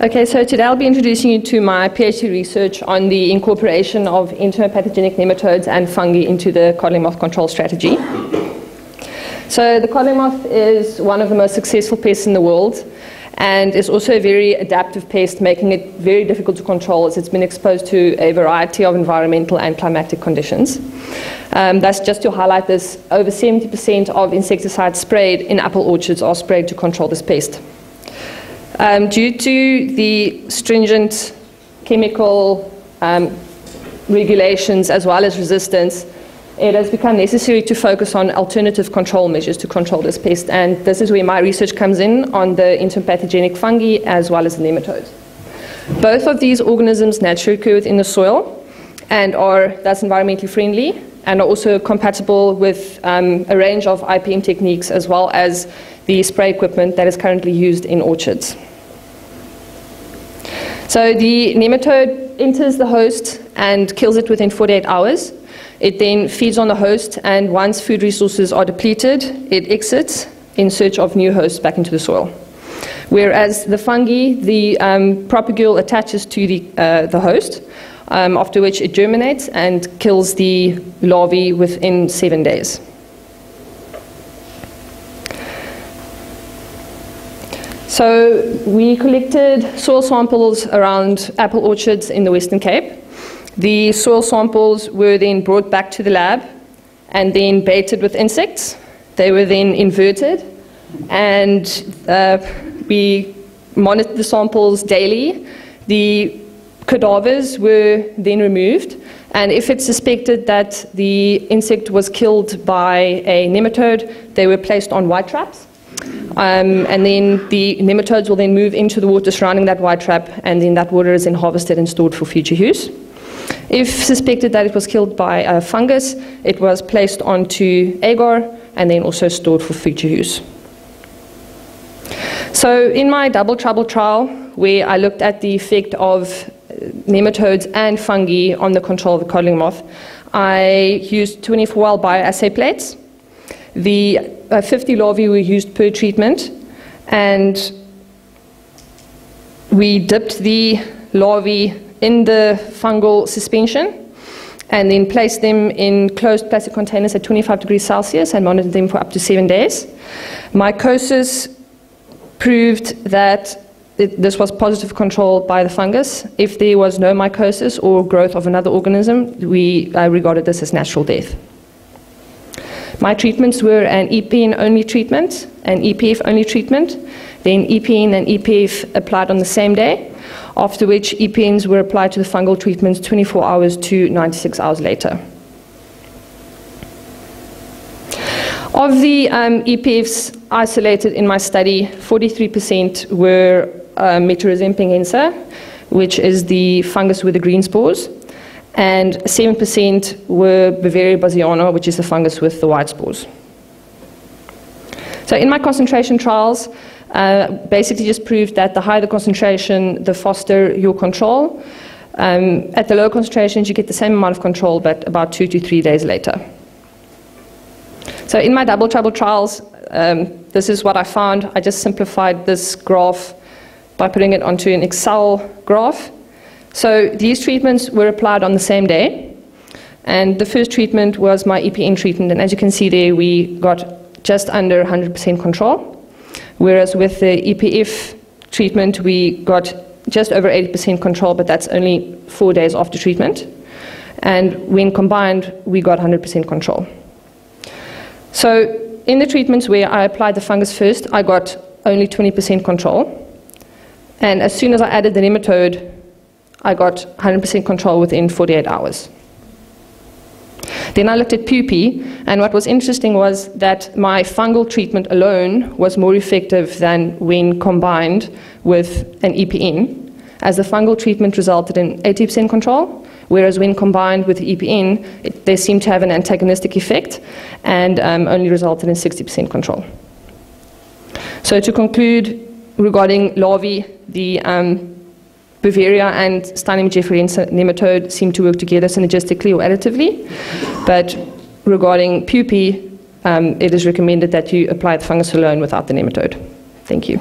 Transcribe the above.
Okay, so today I'll be introducing you to my PhD research on the incorporation of entomopathogenic nematodes and fungi into the codling moth control strategy. So the codling moth is one of the most successful pests in the world and is also a very adaptive pest, making it very difficult to control as it's been exposed to a variety of environmental and climatic conditions. Um, that's just to highlight this, over 70% of insecticides sprayed in apple orchards are sprayed to control this pest. Um, due to the stringent chemical um, regulations as well as resistance, it has become necessary to focus on alternative control measures to control this pest. And this is where my research comes in on the entomopathogenic fungi as well as the nematodes. Both of these organisms naturally occur within the soil and are thus environmentally friendly and are also compatible with um, a range of IPM techniques as well as the spray equipment that is currently used in orchards. So the nematode enters the host and kills it within 48 hours. It then feeds on the host, and once food resources are depleted, it exits in search of new hosts back into the soil. Whereas the fungi, the um, propagule attaches to the, uh, the host, um, after which it germinates and kills the larvae within seven days. So we collected soil samples around apple orchards in the Western Cape. The soil samples were then brought back to the lab and then baited with insects. They were then inverted and uh, we monitored the samples daily. The cadavers were then removed and if it's suspected that the insect was killed by a nematode, they were placed on white traps. Um, and then the nematodes will then move into the water surrounding that white trap, and then that water is then harvested and stored for future use. If suspected that it was killed by a fungus, it was placed onto agar and then also stored for future use. So in my double trouble trial, where I looked at the effect of nematodes and fungi on the control of the codling moth, I used 24 well bioassay plates. The uh, 50 larvae were used per treatment, and we dipped the larvae in the fungal suspension and then placed them in closed plastic containers at 25 degrees Celsius and monitored them for up to seven days. Mycosis proved that it, this was positive control by the fungus. If there was no mycosis or growth of another organism, we uh, regarded this as natural death. My treatments were an EPN only treatment, an EPF only treatment, then EPN and EPF applied on the same day, after which EPNs were applied to the fungal treatments 24 hours to 96 hours later. Of the um, EPFs isolated in my study, 43% were uh, Metarhizium pinghaense, which is the fungus with the green spores, and 7% were Beauveria bassiana, which is the fungus with the white spores. So in my concentration trials, uh, basically just proved that the higher the concentration, the faster your control. Um, at the low concentrations, you get the same amount of control, but about two to three days later. So in my double trouble trials, um, this is what I found. I just simplified this graph by putting it onto an Excel graph. So these treatments were applied on the same day. And the first treatment was my EPN treatment. And as you can see there, we got just under 100% control. Whereas with the EPF treatment, we got just over 80% control, but that's only four days after treatment. And when combined, we got 100% control. So in the treatments where I applied the fungus first, I got only 20% control. And as soon as I added the nematode, I got 100% control within 48 hours. Then I looked at pupae, and what was interesting was that my fungal treatment alone was more effective than when combined with an EPN, as the fungal treatment resulted in 80% control, whereas when combined with the EPN, it, they seemed to have an antagonistic effect and um, only resulted in 60% control. So to conclude regarding larvae, the um, Beauveria and Steinernema jeffreyense nematode seem to work together synergistically or additively. But regarding pupae, um, it is recommended that you apply the fungus alone without the nematode. Thank you.